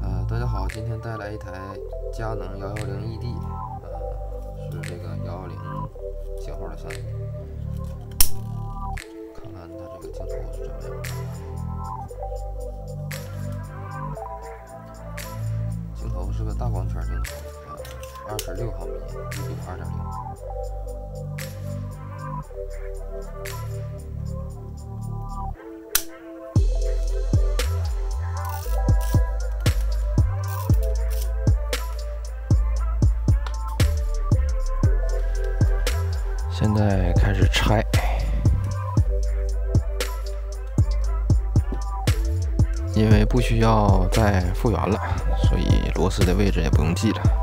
呃，大家好，今天带来一台佳能幺幺零 ED，呃，是这个幺幺零型号的相机，看看它这个镜头是怎么样的。镜头是个大光圈镜头，呃，二十六毫米一比二点零。现在开始拆，因为不需要再复原了，所以螺丝的位置也不用记了。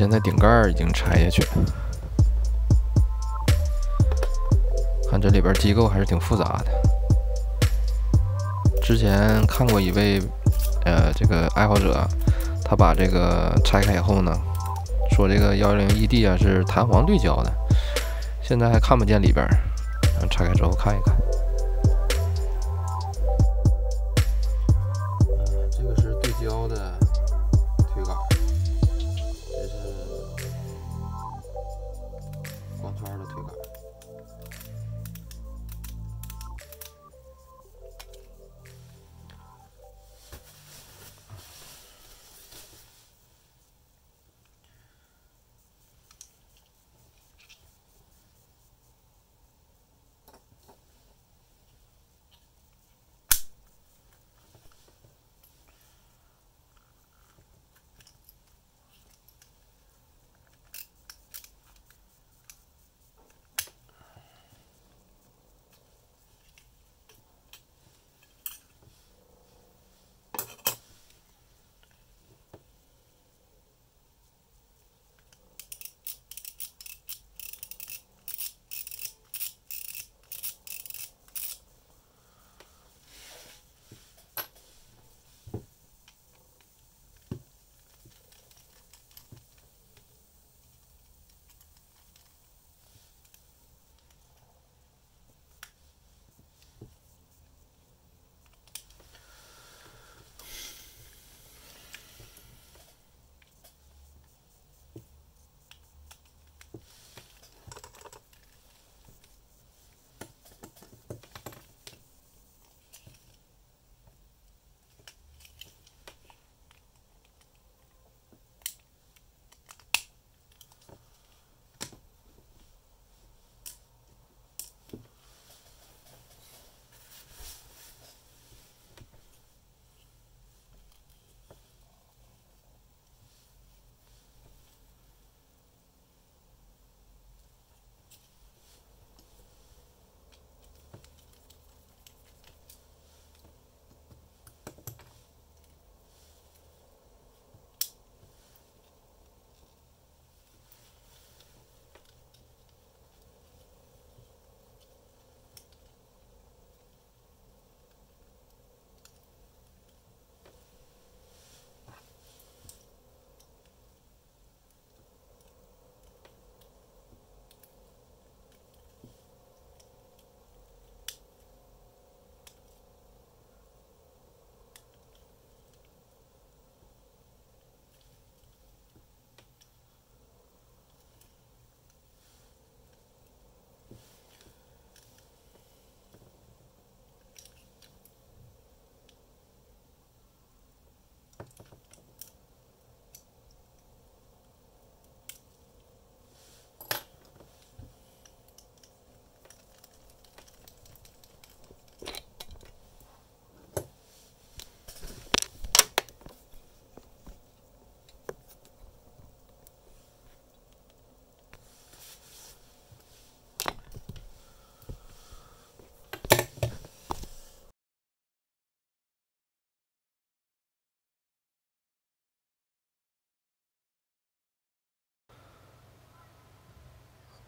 现在顶盖已经拆下去了。看这里边机构还是挺复杂的。之前看过一位呃这个爱好者，他把这个拆开以后呢，说这个幺幺零 ED 啊是弹簧对焦的，现在还看不见里边，然后拆开之后看一看。圈的推杆。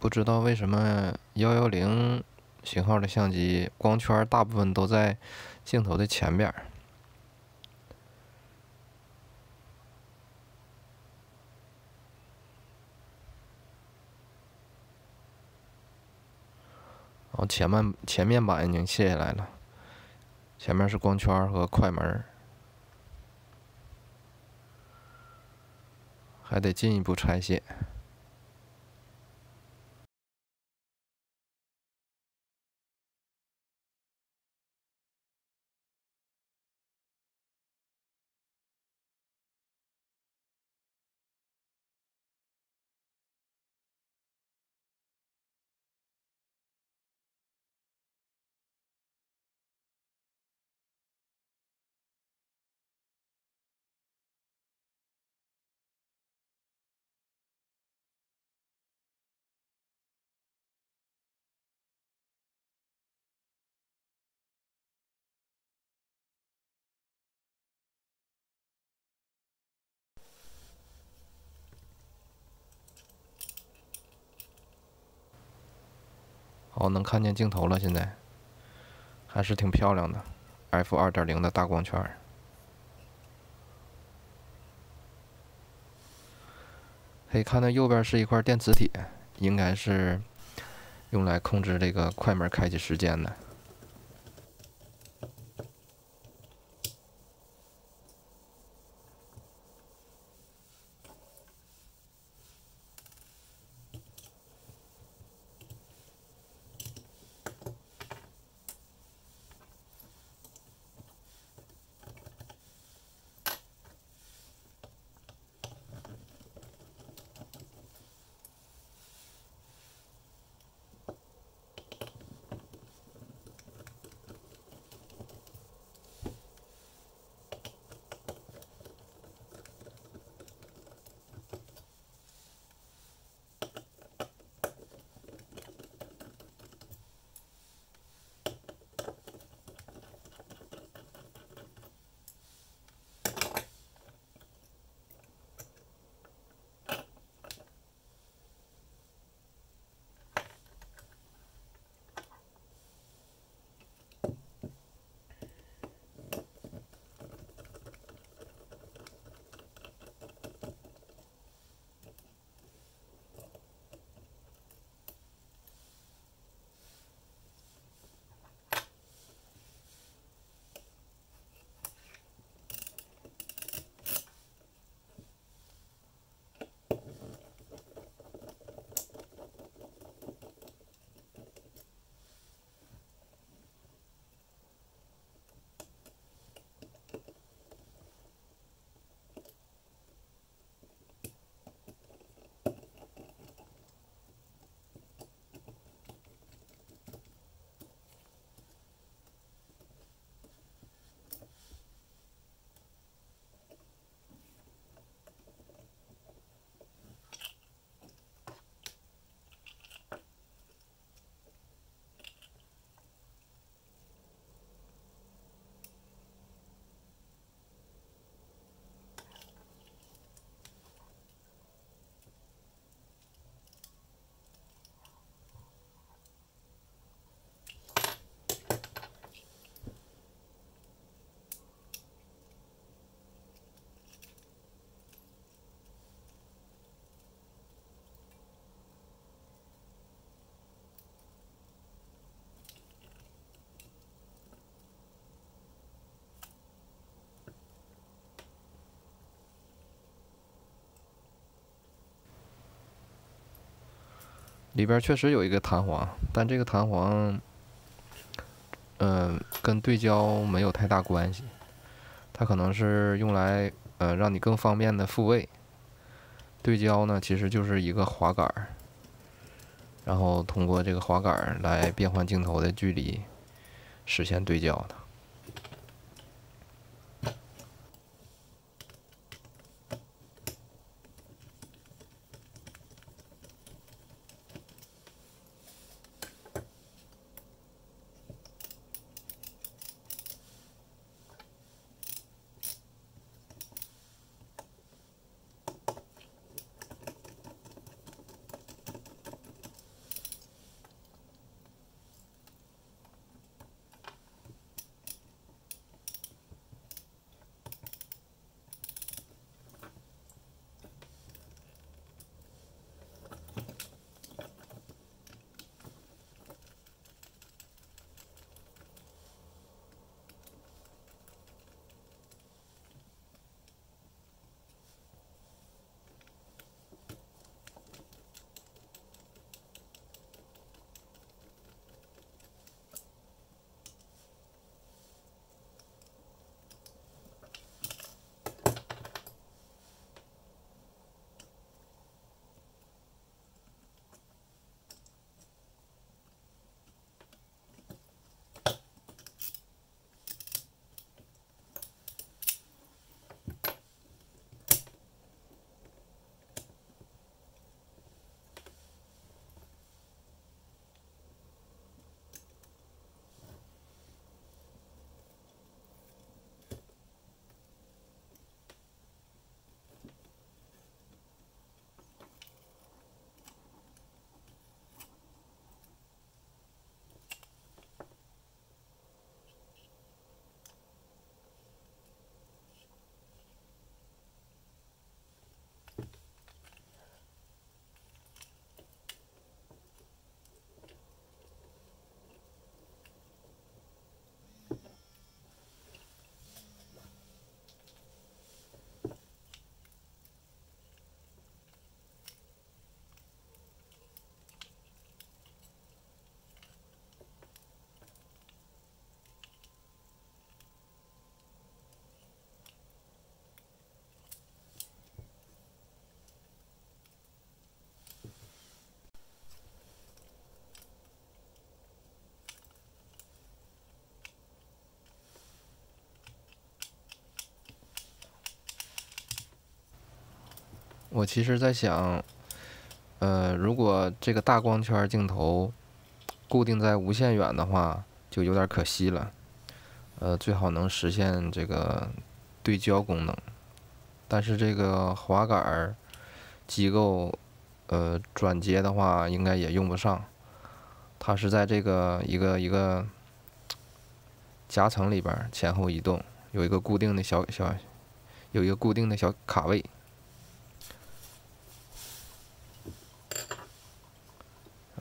不知道为什么幺幺零型号的相机光圈大部分都在镜头的前边儿。然后前面前面板已经卸下来了，前面是光圈和快门，还得进一步拆卸。好，能看见镜头了，现在还是挺漂亮的，f 二点零的大光圈。可以看到右边是一块电磁铁，应该是用来控制这个快门开启时间的。里边确实有一个弹簧，但这个弹簧，嗯，跟对焦没有太大关系。它可能是用来，呃，让你更方便的复位。对焦呢，其实就是一个滑杆儿，然后通过这个滑杆儿来变换镜头的距离，实现对焦的。我其实在想，呃，如果这个大光圈镜头固定在无限远的话，就有点可惜了。呃，最好能实现这个对焦功能，但是这个滑杆机构，呃，转接的话应该也用不上。它是在这个一个一个夹层里边前后移动，有一个固定的小小，有一个固定的小卡位。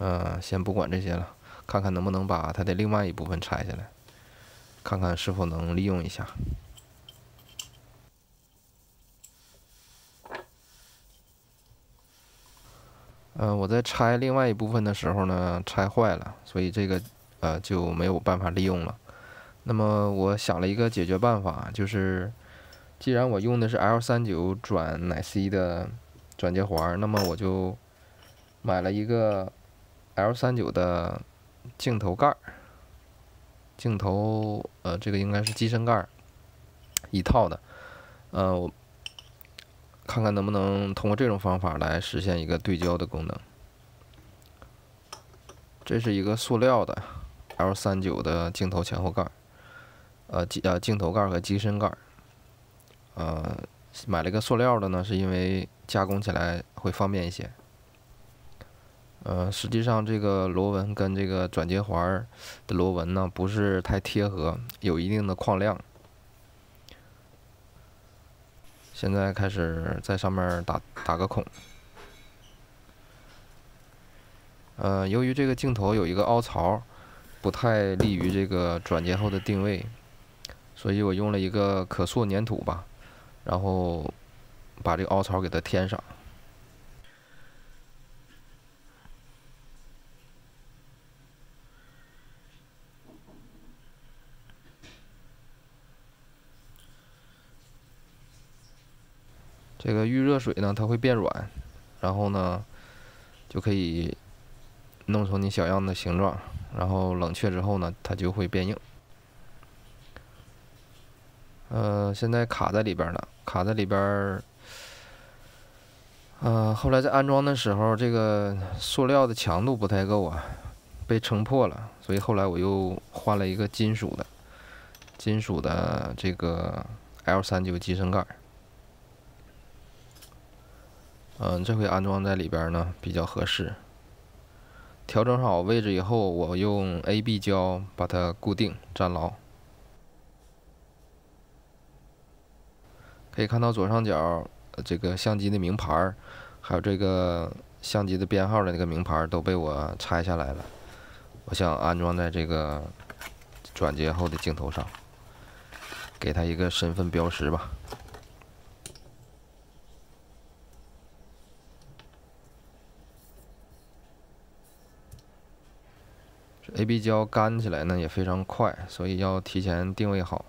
嗯，先不管这些了，看看能不能把它的另外一部分拆下来，看看是否能利用一下。嗯，我在拆另外一部分的时候呢，拆坏了，所以这个呃就没有办法利用了。那么我想了一个解决办法，就是既然我用的是 L 三九转奶 C 的转接环，那么我就买了一个 L 三九的镜头盖儿，镜头呃这个应该是机身盖儿一套的，呃我。看看能不能通过这种方法来实现一个对焦的功能。这是一个塑料的 L 三九的镜头前后盖儿，呃镜呃镜头盖儿和机身盖儿。呃，买了一个塑料的呢，是因为加工起来会方便一些。呃，实际上这个螺纹跟这个转接环的螺纹呢不是太贴合，有一定的框量。现在开始在上面打打个孔。呃，由于这个镜头有一个凹槽，不太利于这个转接后的定位，所以我用了一个可塑粘土吧，然后把这个凹槽给它填上。这个遇热水呢，它会变软，然后呢，就可以弄成你想要的形状。然后冷却之后呢，它就会变硬。呃，现在卡在里边了，卡在里边。呃，后来在安装的时候，这个塑料的强度不太够啊，被撑破了，所以后来我又换了一个金属的，金属的这个 L 三九机身盖。嗯，这回安装在里边呢比较合适。调整好位置以后，我用 A/B 胶把它固定粘牢。可以看到左上角这个相机的名牌还有这个相机的编号的那个名牌都被我拆下来了。我想安装在这个转接后的镜头上，给它一个身份标识吧。A/B 胶干起来呢也非常快，所以要提前定位好。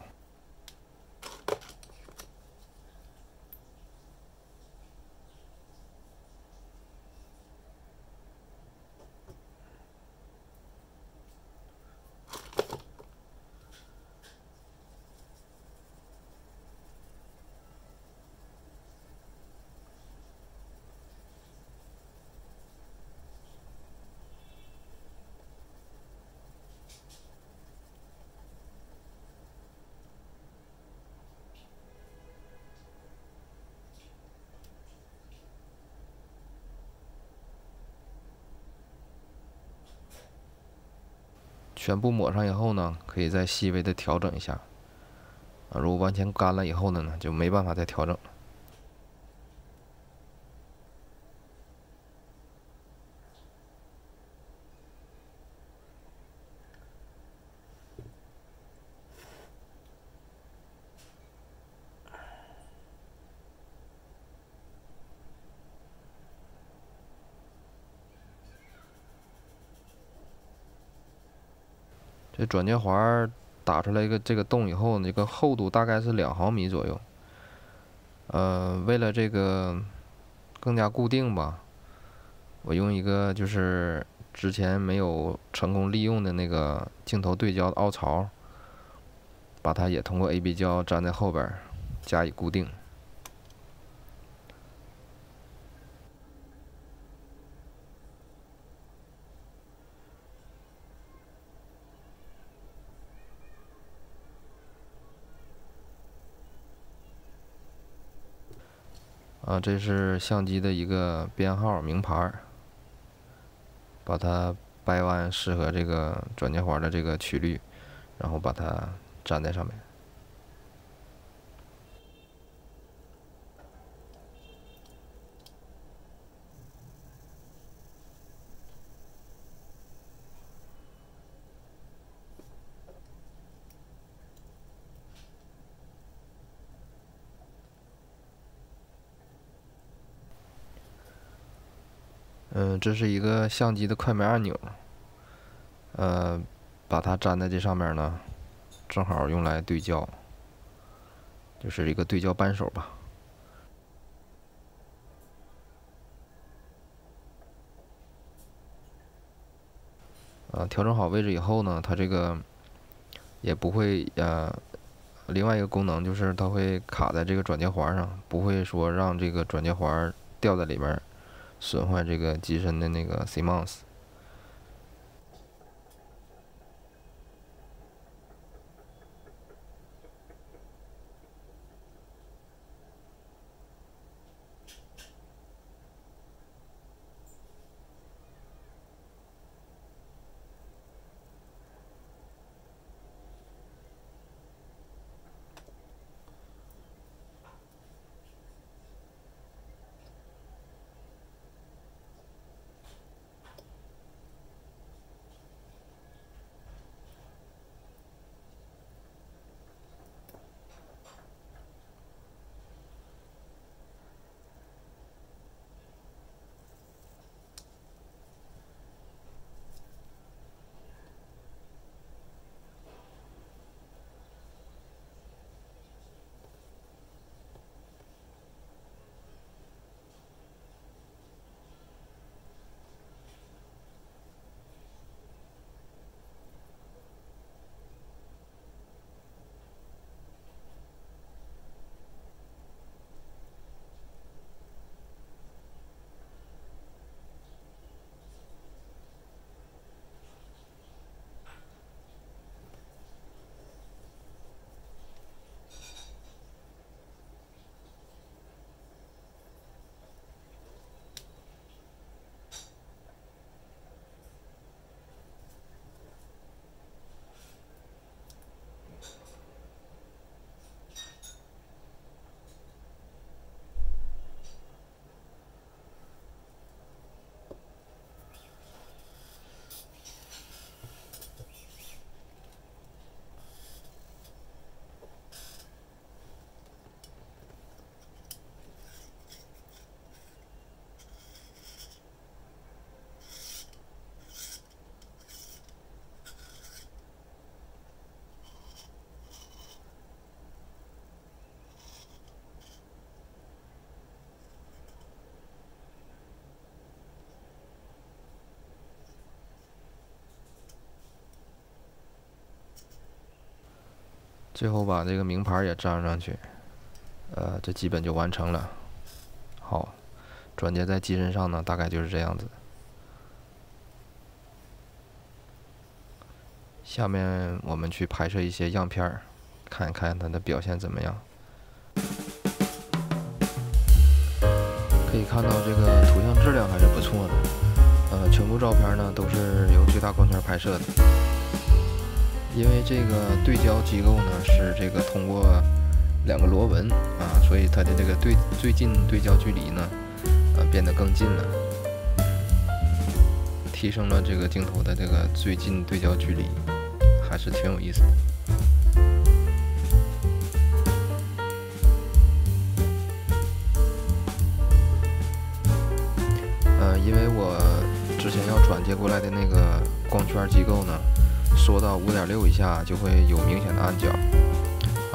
全部抹上以后呢，可以再细微的调整一下。啊，如果完全干了以后呢，就没办法再调整了。这转接环打出来一个这个洞以后，这个厚度大概是两毫米左右。呃，为了这个更加固定吧，我用一个就是之前没有成功利用的那个镜头对焦的凹槽，把它也通过 A/B 胶粘在后边，加以固定。啊，这是相机的一个编号名牌把它掰弯，适合这个转接环的这个曲率，然后把它粘在上面。嗯，这是一个相机的快门按钮，呃，把它粘在这上面呢，正好用来对焦，就是一个对焦扳手吧。啊，调整好位置以后呢，它这个也不会呃，另外一个功能就是它会卡在这个转接环上，不会说让这个转接环掉在里边。损坏这个机身的那个 CMOS。最后把这个名牌也粘上去，呃，这基本就完成了。好，转接在机身上呢，大概就是这样子。下面我们去拍摄一些样片儿，看一看它的表现怎么样。可以看到这个图像质量还是不错的，呃，全部照片呢都是由最大光圈拍摄的。因为这个对焦机构呢是这个通过两个螺纹啊，所以它的这个对最近对焦距离呢，呃变得更近了，提升了这个镜头的这个最近对焦距离，还是挺有意思的。呃，因为我之前要转接过来的那个光圈机构呢。缩到五点六以下就会有明显的暗角，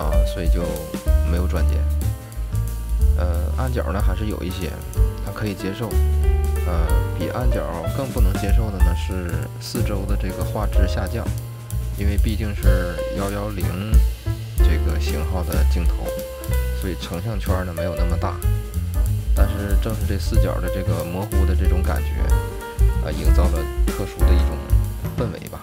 啊，所以就没有转接。呃，暗角呢还是有一些，它可以接受。呃，比暗角更不能接受的呢是四周的这个画质下降，因为毕竟是幺幺零这个型号的镜头，所以成像圈呢没有那么大。但是正是这四角的这个模糊的这种感觉，啊，营造了特殊的一种氛围吧。